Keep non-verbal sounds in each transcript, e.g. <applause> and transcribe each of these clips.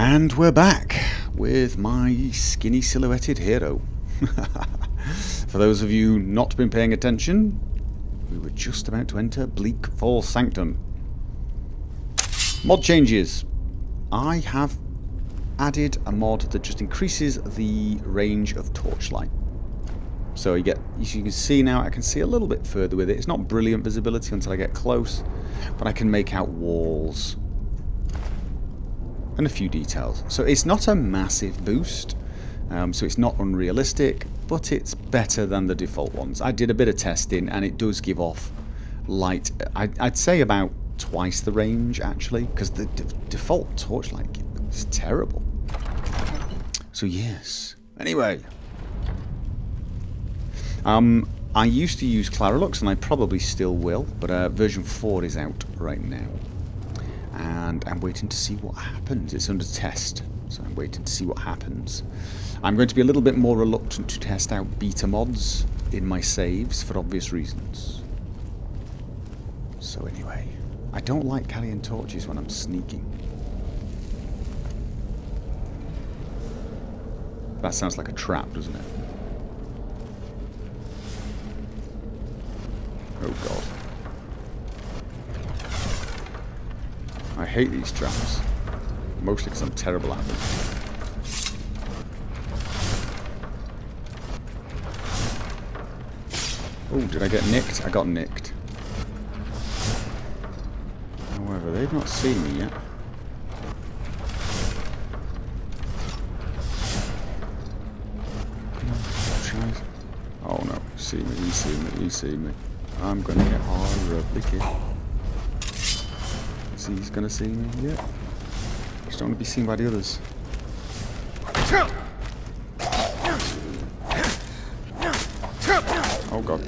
And we're back with my skinny silhouetted hero. <laughs> For those of you not been paying attention, we were just about to enter Bleak Falls Sanctum. Mod changes. I have added a mod that just increases the range of torchlight. So you get, as you can see now, I can see a little bit further with it. It's not brilliant visibility until I get close, but I can make out walls and a few details. So it's not a massive boost, um, so it's not unrealistic, but it's better than the default ones. I did a bit of testing and it does give off light, I'd, I'd say about twice the range actually, because the default torchlight is terrible. So yes. Anyway. Um, I used to use Claralux, and I probably still will, but uh, version 4 is out right now. And I'm waiting to see what happens. It's under test, so I'm waiting to see what happens. I'm going to be a little bit more reluctant to test out beta mods in my saves for obvious reasons. So anyway, I don't like carrying torches when I'm sneaking. That sounds like a trap, doesn't it? Oh god. I hate these traps. Mostly because I'm terrible at them. Oh, did I get nicked? I got nicked. However, they've not seen me yet. Oh no, see me, you see me, you see me. I'm gonna get horribly killed. See, he's gonna see me, yeah. Just don't want to be seen by the others. Oh god.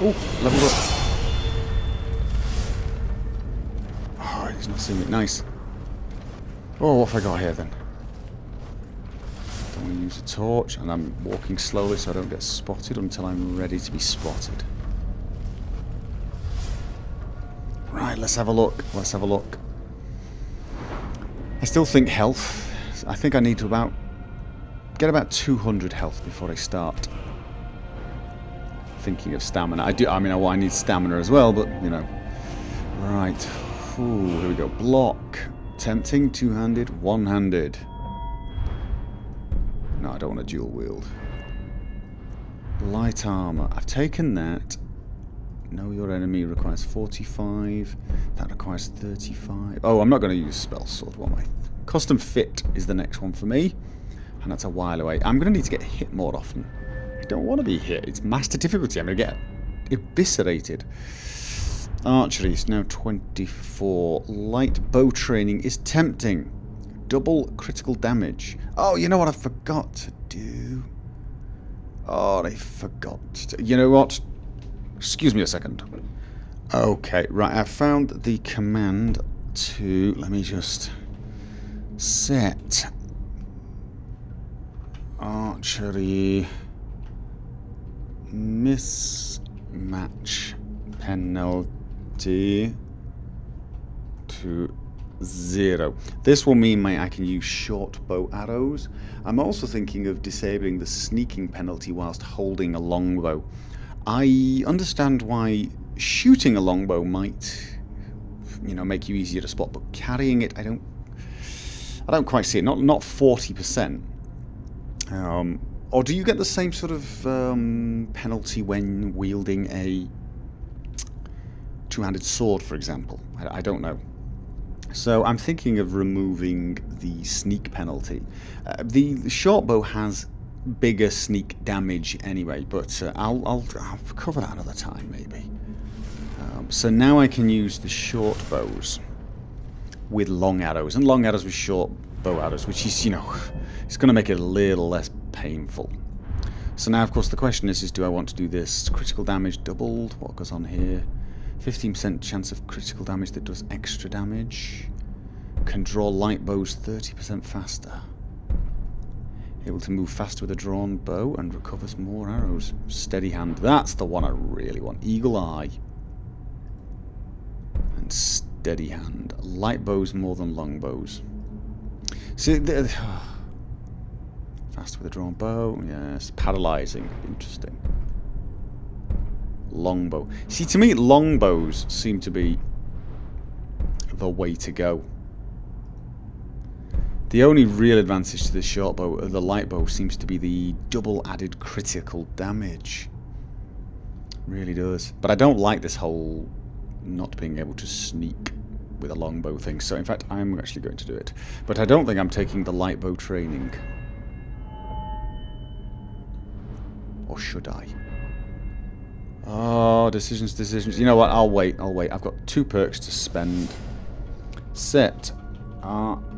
Oh, level up. Oh, he's not seeing it. Nice. Oh, what have I got here then? I'm going to use a torch, and I'm walking slowly so I don't get spotted until I'm ready to be spotted. Right, let's have a look. Let's have a look. I still think health. I think I need to about get about 200 health before I start thinking of stamina. I do. I mean, I, I need stamina as well, but you know. Right. Ooh, here we go. Block. Tempting, two-handed, one-handed. No, I don't want a dual wield. Light armor. I've taken that. Know your enemy requires 45. That requires 35. Oh, I'm not going to use spell sword, what am I? Custom fit is the next one for me. And that's a while away. I'm going to need to get hit more often. I don't want to be hit. It's master difficulty. I'm going to get eviscerated. Archery is now 24. Light bow training is tempting. Double critical damage. Oh, you know what I forgot to do? Oh, I forgot to... You know what? Excuse me a second. Okay, right. I found the command to... Let me just... Set... Archery... Mismatch penalty to zero. This will mean my, I can use short bow arrows. I'm also thinking of disabling the sneaking penalty whilst holding a longbow. I understand why shooting a longbow might, you know, make you easier to spot, but carrying it, I don't, I don't quite see it. Not not forty percent. Um, or do you get the same sort of um, penalty when wielding a two-handed sword, for example? I, I, don't know. So I'm thinking of removing the sneak penalty. Uh, the, the short bow has bigger sneak damage anyway, but uh, I'll, I'll, I'll, cover that another time, maybe. Um, so now I can use the short bows with long arrows, and long arrows with short bow arrows, which is, you know, <sighs> it's going to make it a little less painful. So now, of course, the question is, is do I want to do this critical damage doubled? What goes on here? 15% chance of critical damage that does extra damage. Can draw light bows 30% faster. Able to move faster with a drawn bow and recovers more arrows. Steady hand. That's the one I really want. Eagle eye. And steady hand. Light bows more than long bows. See, <sighs> faster with a drawn bow. Yes. Paralyzing. Interesting. Longbow. See, to me, longbows seem to be the way to go. The only real advantage to the short bow, uh, the light bow, seems to be the double added critical damage. Really does. But I don't like this whole not being able to sneak with a longbow thing. So in fact, I'm actually going to do it. But I don't think I'm taking the light bow training. Or should I? Oh, decisions, decisions. You know what? I'll wait. I'll wait. I've got two perks to spend. Set archery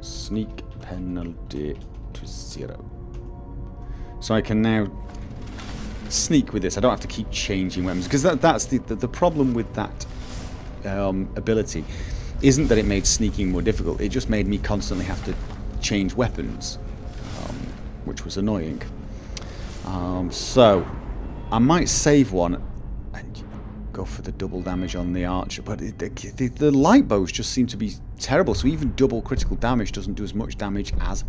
sneak penalty to zero. So I can now sneak with this. I don't have to keep changing weapons because that, that's the, the, the problem with that um, ability isn't that it made sneaking more difficult. It just made me constantly have to change weapons, um, which was annoying. Um, so I might save one and go for the double damage on the archer, but it, the, the light bows just seem to be terrible. So even double critical damage doesn't do as much damage as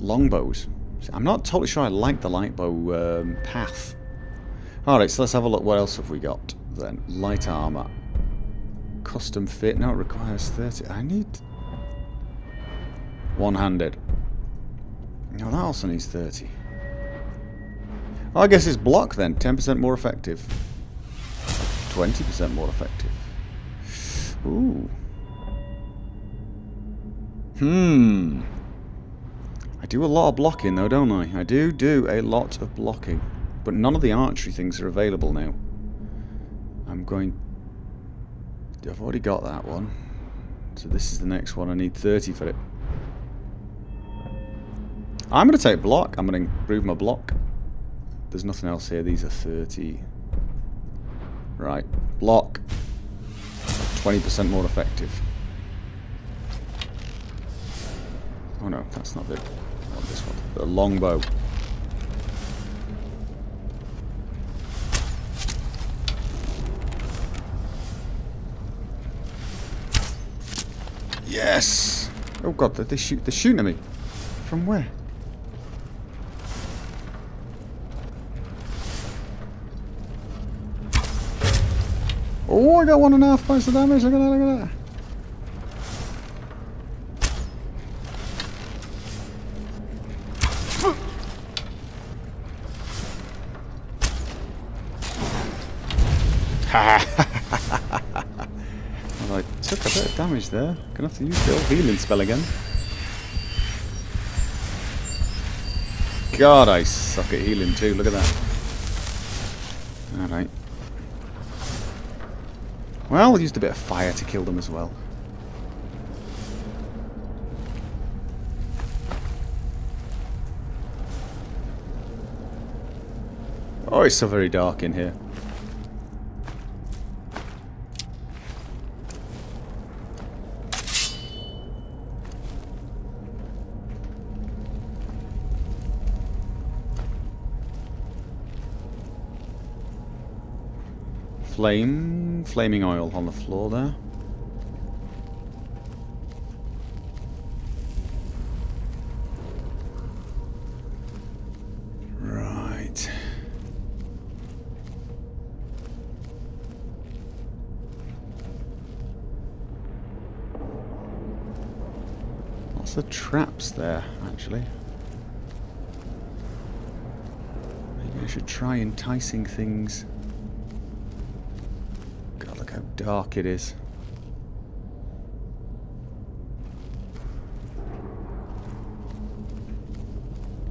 longbows. I'm not totally sure I like the light bow um, path. Alright, so let's have a look. What else have we got then? Light armor. Custom fit. No, it requires 30. I need... One-handed. No, that also needs 30. I guess it's block then. 10% more effective. 20% more effective. Ooh. Hmm. I do a lot of blocking though, don't I? I do do a lot of blocking. But none of the archery things are available now. I'm going... I've already got that one. So this is the next one. I need 30 for it. I'm going to take block. I'm going to improve my block. There's nothing else here. These are 30. Right. Block. 20% more effective. Oh no, that's not the this one. The longbow. Yes! Oh god, they shoot they're shooting at me. From where? Oh, I got one and a half points of damage. Look at that, look at that. well, I took a bit of damage there. Gonna have to use the old healing spell again. God, I suck at healing too. Look at that. Well, we used a bit of fire to kill them as well. Oh, it's so very dark in here. Flaming oil on the floor there. Right. Lots of traps there, actually. Maybe I should try enticing things dark it is.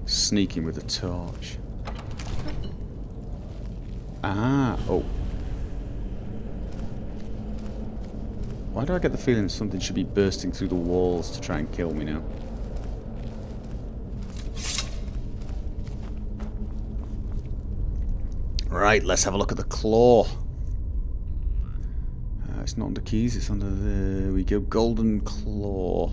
Sneaking with a torch. Ah, oh. Why do I get the feeling something should be bursting through the walls to try and kill me now? Right, let's have a look at the claw it's not under keys, it's under the... we go. Golden Claw.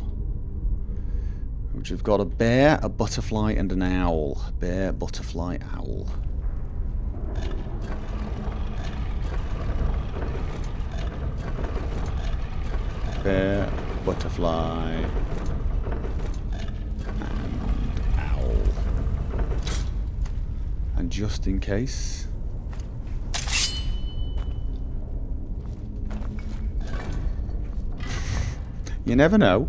which we've got a bear, a butterfly, and an owl. Bear, butterfly, owl. Bear, butterfly, and owl. And just in case... You never know.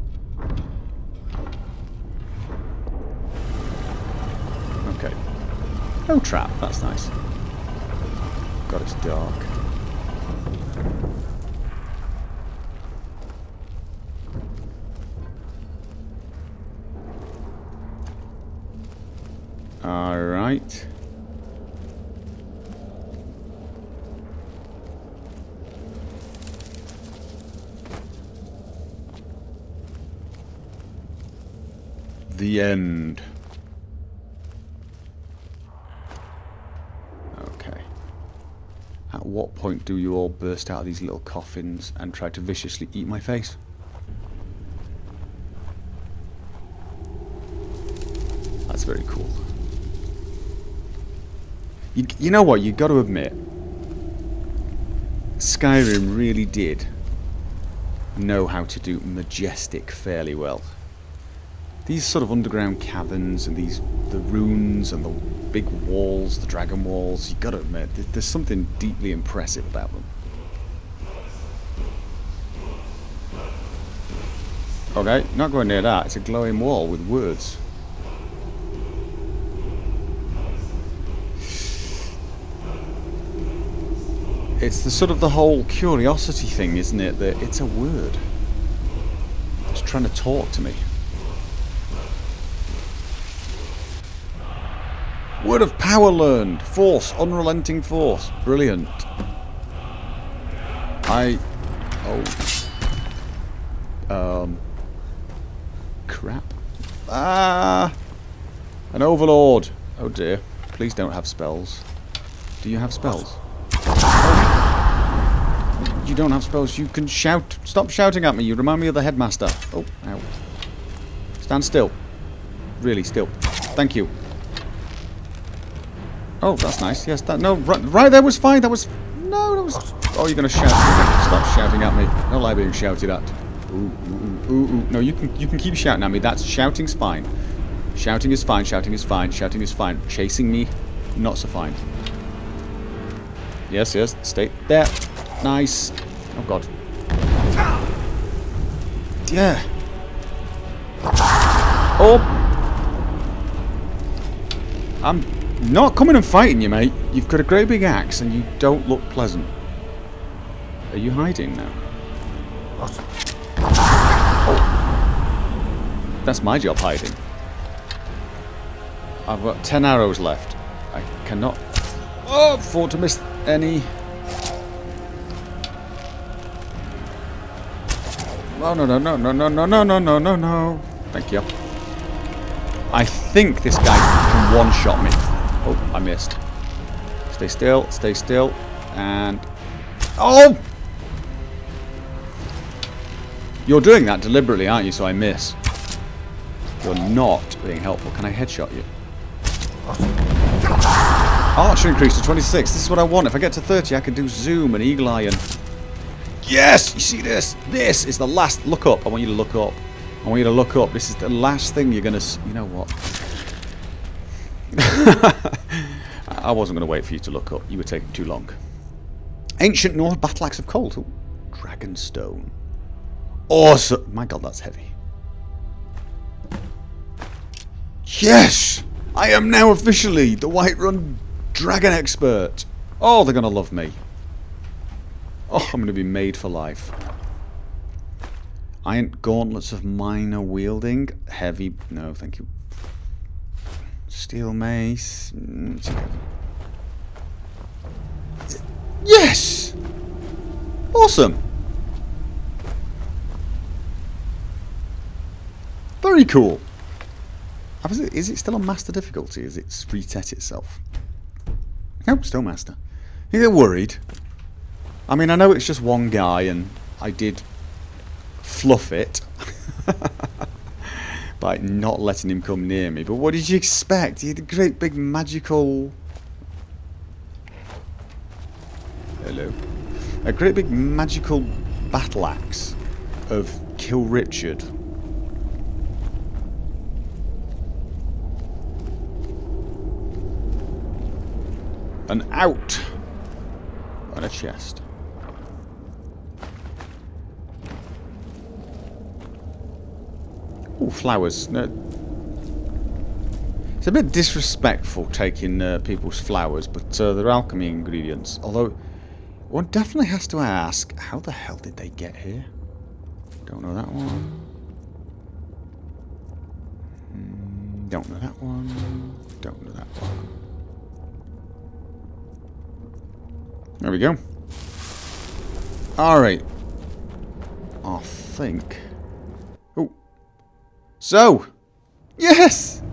Okay. No trap, that's nice. God, it's dark. Alright. The end. Okay. At what point do you all burst out of these little coffins and try to viciously eat my face? That's very cool. You, you know what, You've got to admit, Skyrim really did know how to do majestic fairly well. These sort of underground caverns and these the runes and the big walls, the dragon walls, you got to admit, there's something deeply impressive about them. Okay, not going near that. It's a glowing wall with words. It's the sort of the whole curiosity thing, isn't it? That it's a word. It's trying to talk to me. Word of power learned. Force. Unrelenting force. Brilliant. I... Oh. Um... Crap. Ah! An overlord. Oh dear. Please don't have spells. Do you have spells? You don't have spells. You can shout. Stop shouting at me. You remind me of the headmaster. Oh, ow. Stand still. Really still. Thank you. Oh, that's nice. Yes, that. No, right, right there was fine. That was. No, that was. Oh, you're gonna shout. Stop shouting at me. No like being shouted at. Ooh, ooh, ooh, ooh. No, you can you can keep shouting at me. That's shouting's fine. Shouting is fine. Shouting is fine. Shouting is fine. Chasing me, not so fine. Yes, yes. Stay there. Nice. Oh god. Yeah. Oh. I'm not coming and fighting you, mate. You've got a great big axe and you don't look pleasant. Are you hiding now? Oh. That's my job, hiding. I've got 10 arrows left. I cannot oh, afford to miss any. Oh, no, no, no, no, no, no, no, no, no, no, no. Thank you. I think this guy can one-shot me. Oh, I missed. Stay still, stay still, and... Oh! You're doing that deliberately, aren't you, so I miss. You're not being helpful. Can I headshot you? Archer increase to 26. This is what I want. If I get to 30, I can do zoom and eagle eye and Yes! You see this? This is the last... Look up. I want you to look up. I want you to look up. This is the last thing you're going to... You know what? <laughs> I wasn't going to wait for you to look up. You were taking too long. Ancient Nord Battle Axe of Cold. Ooh, Dragonstone. Awesome. My god, that's heavy. Yes! I am now officially the Whiterun Dragon Expert. Oh, they're going to love me. Oh, I'm going to be made for life. Iron gauntlets of minor wielding. Heavy. No, thank you. Steel mace. Mm, yes! Awesome! Very cool. Is it still on master difficulty? Is it reset itself? Nope, still master. You get worried. I mean, I know it's just one guy and I did fluff it. By not letting him come near me. But what did you expect? He had a great big magical... Hello. A great big magical battle axe of Kill Richard. And out! On a chest. Flowers. No. It's a bit disrespectful taking uh, people's flowers, but uh, they're alchemy ingredients. Although, one definitely has to ask, how the hell did they get here? Don't know that one. Mm, don't know that one. Don't know that one. There we go. Alright. I think... So! Yes!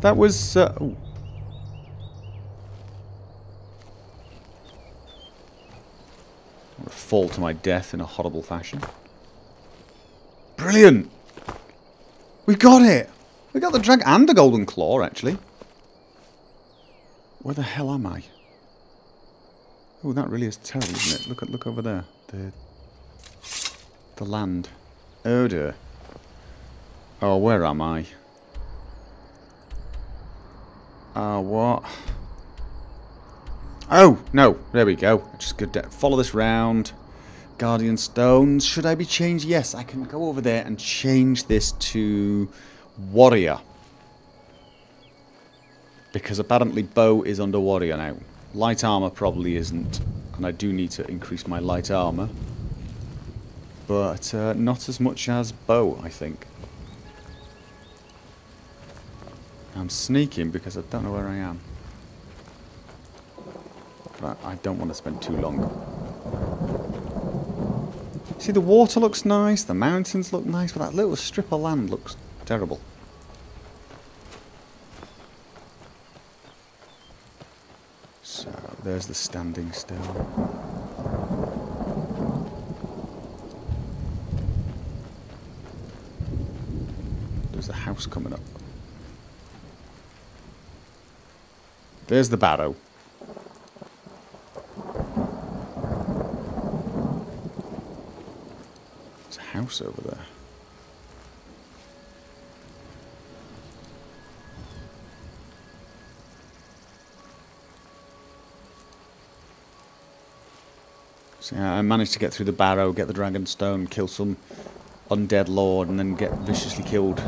That was... Uh, oh. fall to my death in a horrible fashion. Brilliant! We got it! We got the drag and the golden claw, actually. Where the hell am I? Oh, that really is terrible, isn't it? Look at look over there. The the land. Oh dear. Oh, where am I? Ah, uh, what? Oh, no. There we go. Just good to follow this round. Guardian Stones. Should I be changed? Yes, I can go over there and change this to Warrior. Because apparently bow is under Warrior now. Light armor probably isn't. And I do need to increase my light armor. But uh, not as much as bow, I think. I'm sneaking because I don't know where I am. But I don't want to spend too long See, the water looks nice, the mountains look nice, but that little strip of land looks terrible. So, there's the standing stone. There's the house coming up. There's the barrow. There's a house over there. So yeah, I managed to get through the barrow, get the dragon stone, kill some undead lord, and then get viciously killed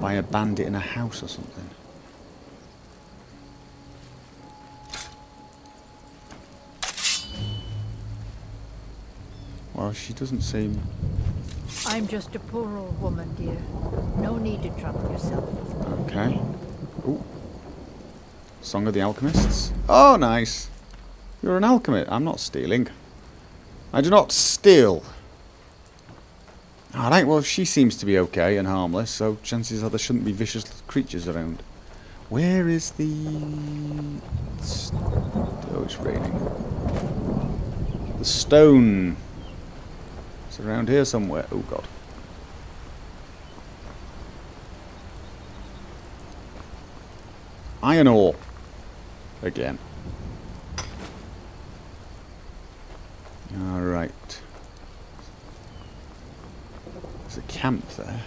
by a bandit in a house or something. She doesn't seem... I'm just a poor old woman, dear. No need to trouble yourself. Okay. Ooh. Song of the Alchemists. Oh, nice. You're an alchemist. I'm not stealing. I do not steal. Alright, well, she seems to be okay and harmless, so chances are there shouldn't be vicious creatures around. Where is the... Oh, it's raining. The stone around here somewhere. Oh god. Iron ore. Again. Alright. There's a camp there.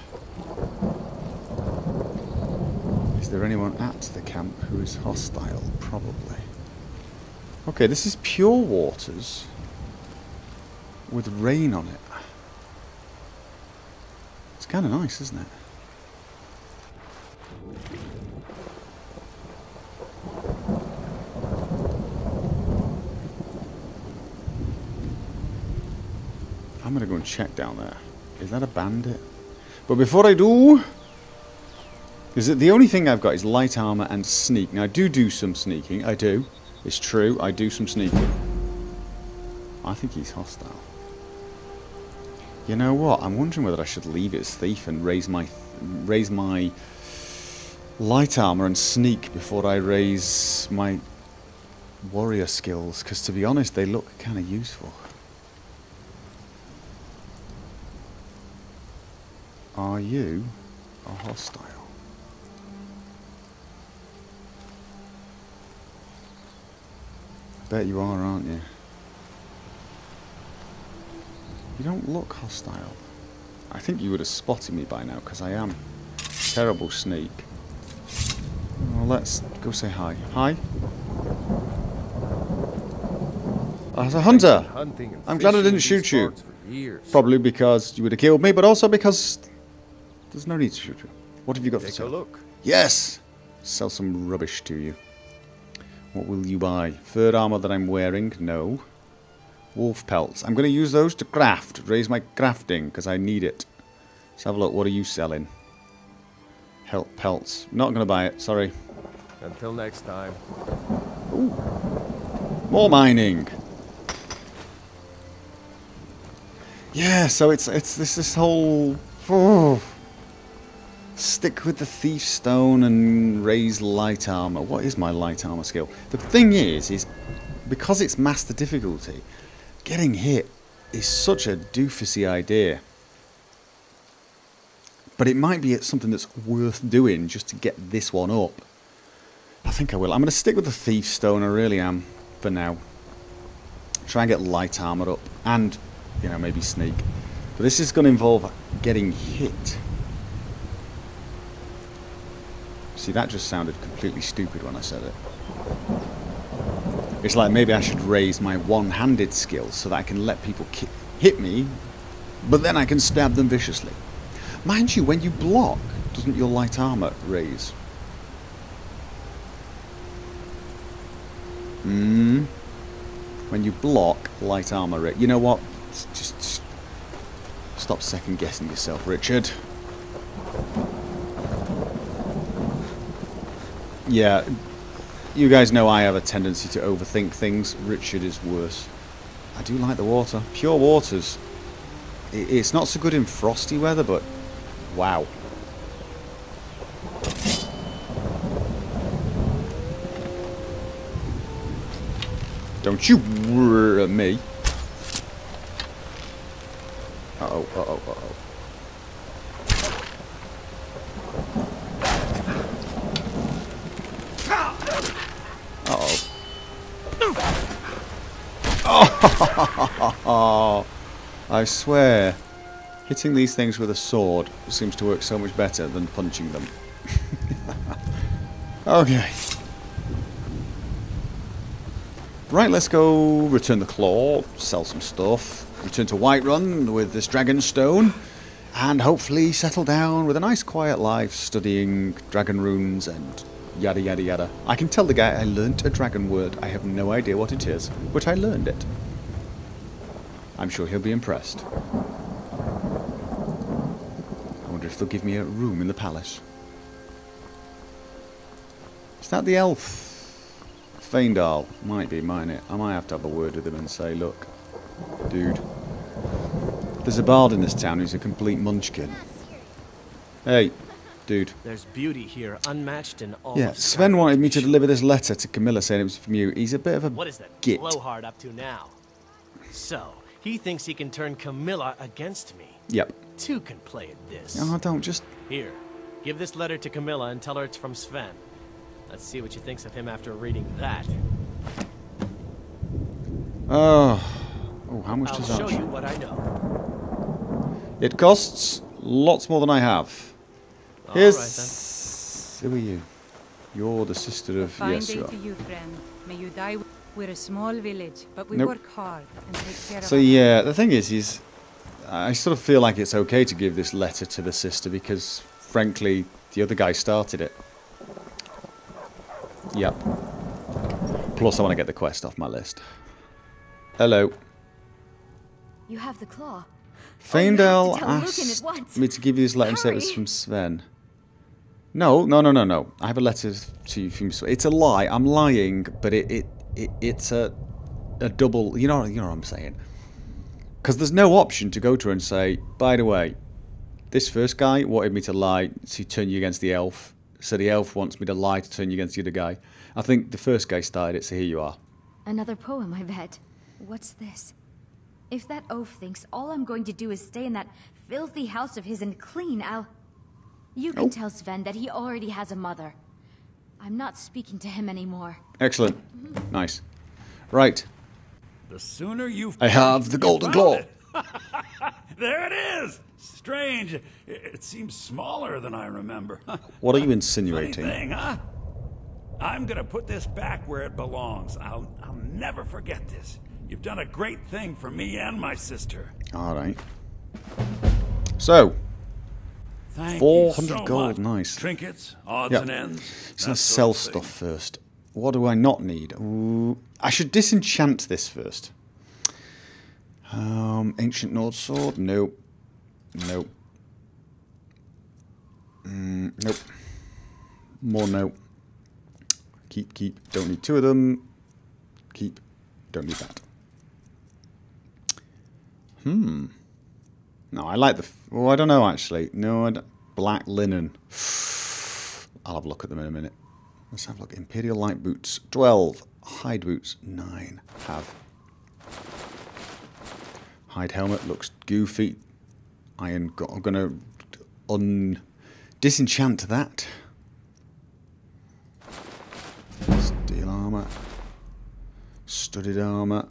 Is there anyone at the camp who is hostile? Probably. Okay, this is pure waters with rain on it. Kind of nice, isn't it? I'm going to go and check down there. Is that a bandit? But before I do... Is it the only thing I've got is light armor and sneak. Now I do do some sneaking. I do. It's true. I do some sneaking. I think he's hostile. You know what? I'm wondering whether I should leave it as thief and raise my raise my light armor and sneak before I raise my warrior skills. Because to be honest, they look kind of useful. Are you? a hostile. I Bet you are, aren't you? You don't look hostile. I think you would have spotted me by now, because I am terrible sneak. Well, let's go say hi. Hi? As a hunter! I'm glad I didn't shoot you. Probably because you would have killed me, but also because there's no need to shoot you. What have you got Take for sale? a look. Yes! Sell some rubbish to you. What will you buy? Fur armor that I'm wearing? No. Wolf pelts. I'm going to use those to craft. Raise my crafting, because I need it. Let's have a look. What are you selling? Help pelts. Not going to buy it. Sorry. Until next time. Ooh. More mining. Yeah, so it's it's this this whole oh, stick with the thief stone and raise light armor. What is my light armor skill? The thing is, is because it's master difficulty, getting hit is such a doofusy idea. But it might be something that's worth doing just to get this one up. I think I will. I'm going to stick with the thief stone. I really am for now. Try and get light armor up and, you know, maybe sneak. But this is going to involve getting hit. See, that just sounded completely stupid when I said it. It's like maybe I should raise my one-handed skill so that I can let people hit me, but then I can stab them viciously. Mind you, when you block, doesn't your light armor raise? Hmm. When you block, light armor rate. You know what? Just, just stop second guessing yourself, Richard. Yeah, you guys know I have a tendency to overthink things. Richard is worse. I do like the water. Pure waters. It's not so good in frosty weather, but wow. Don't you worry me. Uh oh, uh oh, uh oh. Uh oh. Oh, I swear, hitting these things with a sword seems to work so much better than punching them. <laughs> okay. Right, let's go return the claw, sell some stuff, return to Whiterun with this dragon stone, and hopefully settle down with a nice quiet life studying dragon runes and yada yada yada. I can tell the guy I learnt a dragon word. I have no idea what it is, but I learned it. I'm sure he'll be impressed. I wonder if they'll give me a room in the palace. Is that the elf? Faendal. Might be, mine it. I might have to have a word with him and say, look, dude, there's a bard in this town who's a complete munchkin. Hey, dude. There's beauty here, unmatched in all. Yeah, Sven wanted me to deliver this letter to Camilla saying it was from you. He's a bit of a What is that git. blowhard up to now? So he thinks he can turn Camilla against me. Yep. Two can play at this. Oh, don't just... Here, give this letter to Camilla and tell her it's from Sven. Let's see what she thinks of him after reading that. Oh. Oh, how much I'll does that... show you what I know. It costs lots more than I have. All Here's... right, Who are you? You're the sister of... Fine yes, day you are. to you, friend. May you die. W- We're a small village, but we Nope. work hard and take care So of our yeah, the thing is, is I sort of feel like it's okay to give this letter to the sister because, frankly, the other guy started it. Yep. Plus, I want to get the quest off my list. Hello. You have the claw. Faendal to tell Lucan at asked me to give you this letter and say it was from Sven. No, no, no, no, no. I have a letter to you from Sven. It's a lie. I'm lying, but it, it, it it's a a double. You know, you know what I'm saying. Because there's no option to go to her and say, by the way, this first guy wanted me to lie to turn you against the elf. So the elf wants me to lie to turn you against the other guy. I think the first guy started it, so here you are. Another poem, I bet. What's this? If that oaf thinks all I'm going to do is stay in that filthy house of his and clean, I'll. You can Oh. tell Sven that he already has a mother. I'm not speaking to him anymore. Excellent. Mm-hmm. Nice. Right. The sooner you I have the golden claw. <laughs> there it is. Strange. It, it seems smaller than I remember. <laughs> What are you Funny insinuating? thing, huh? I'm gonna put this back where it belongs. I'll I'll never forget this. You've done a great thing for me and my sister. All right. So, Thank 400 so gold, much. nice. Trinkets, odds Yeah. and ends. So let's sell stuff first. What do I not need? Ooh, I should disenchant this first. Um, ancient Nord sword? Nope. Nope. Mm, nope. More nope. Keep, keep. Don't need two of them. Keep. Don't need that. Hmm. No, I like the. Oh, I don't know actually. No, black linen. <sighs> I'll have a look at them in a minute. Let's have a look. Imperial light boots, 12. Hide boots, 9. Have. Hide helmet looks goofy. Iron. Go- I'm going to un disenchant that. Steel armor. Studded armor.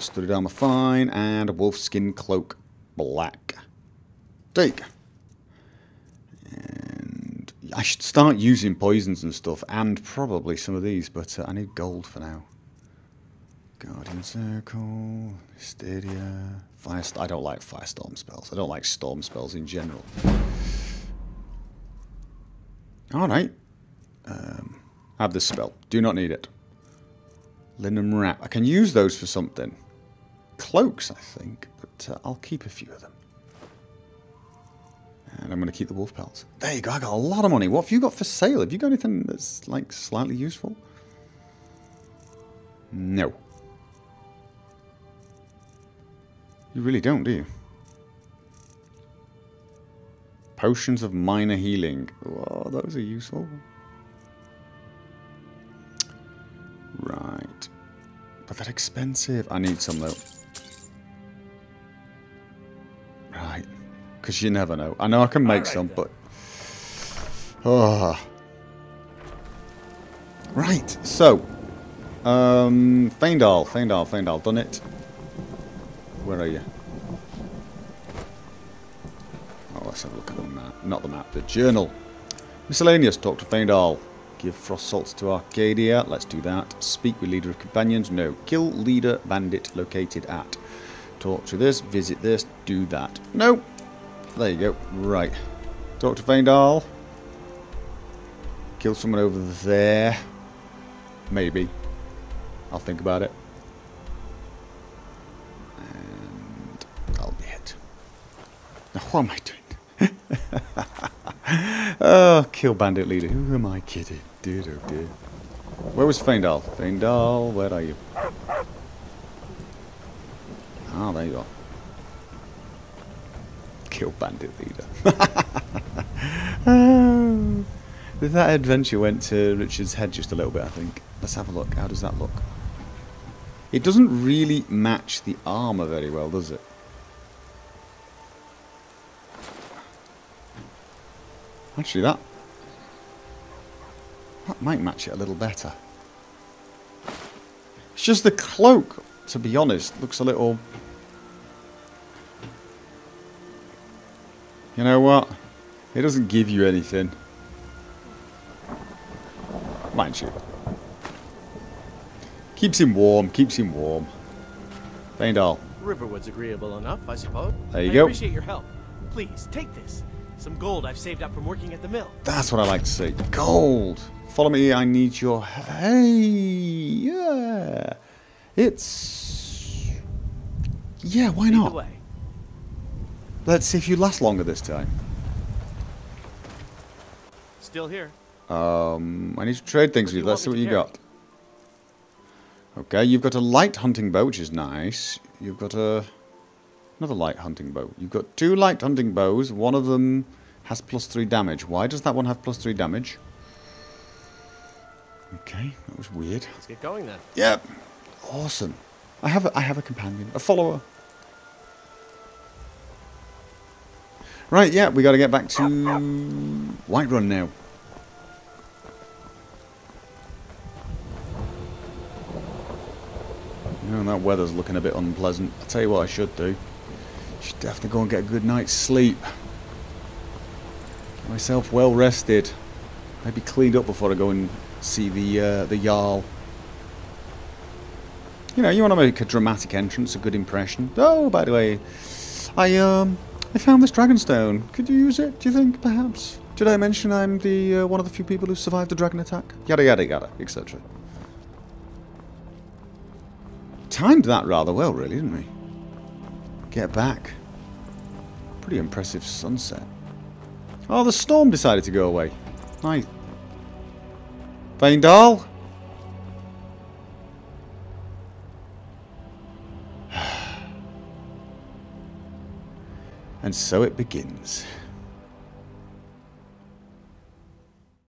Studded armor fine. And a wolfskin cloak black. Take. And I should start using poisons and stuff, and probably some of these, but uh, I need gold for now. Guardian Circle, Hysteria, Firest I don't like Firestorm spells. I don't like storm spells in general. Alright. Um, have this spell. Do not need it. Linen Wrap. I can use those for something. Cloaks, I think, uh, I'll keep a few of them. And I'm going to keep the wolf pelts. There you go. I got a lot of money. What have you got for sale? Have you got anything that's like slightly useful? No. You really don't, do you? Potions of minor healing. Oh, those are useful. Right. But they're expensive. I need some though. Because you never know. I know I can make Alright some, then. but... Oh. Right, so... Um, Faendal, Faendal, Faendal, done it. Where are you? Oh, let's have a look at the map. Not the map, the journal. Miscellaneous, talk to Faendal. Give frost salts to Arcadia. Let's do that. Speak with leader of companions. No. Kill leader bandit located at. Talk to this. Visit this. Do that. No. There you go. Right. Talk to Faendal. Kill someone over there. Maybe. I'll think about it. And I'll be it. Now, what am I doing? <laughs> oh, kill bandit leader. Who am I kidding? Oh dear. Where was Faendal? Faendal, where are you? Ah, there you are. Kill bandit leader. <laughs> That adventure went to Richard's head just a little bit, I think. Let's have a look. How does that look? It doesn't really match the armour very well, does it? Actually, that... That might match it a little better. It's just the cloak, to be honest, looks a little... You know what? It doesn't give you anything. Mind you. Keeps him warm, keeps him warm. Faendal. Riverwood's agreeable enough, I suppose. There you I go. appreciate your help. Please, take this. Some gold I've saved up from working at the mill. That's what I like to see. Gold. Follow me. I need your. Hey, yeah. It's. Yeah, why Lead not? Let's see if you last longer this time. Still here. Um, I need to trade things What with you. Let's see what you got. Okay, you've got a light hunting bow, which is nice. You've got a another light hunting bow. You've got two light hunting bows. One of them has plus three damage. Why does that one have plus three damage? Okay, that was weird. Let's get going then. Yep. Awesome. I have a, I have a companion, a follower. Right, yeah, we got to get back to Whiterun now. Know, that weather's looking a bit unpleasant. I'll tell you what I should do. Should definitely go and get a good night's sleep. Get myself well rested. Maybe cleaned up before I go and see the uh, the Jarl. You know, you want to make a dramatic entrance, a good impression. Oh, by the way, I um I found this dragonstone. Could you use it? Do you think, perhaps? Did I mention I'm the uh, one of the few people who survived the dragon attack? Yada yada yada, etc. Timed that rather well, really, didn't we? Get back. Pretty impressive sunset. Oh, the storm decided to go away. Hi. Faendal? And so it begins.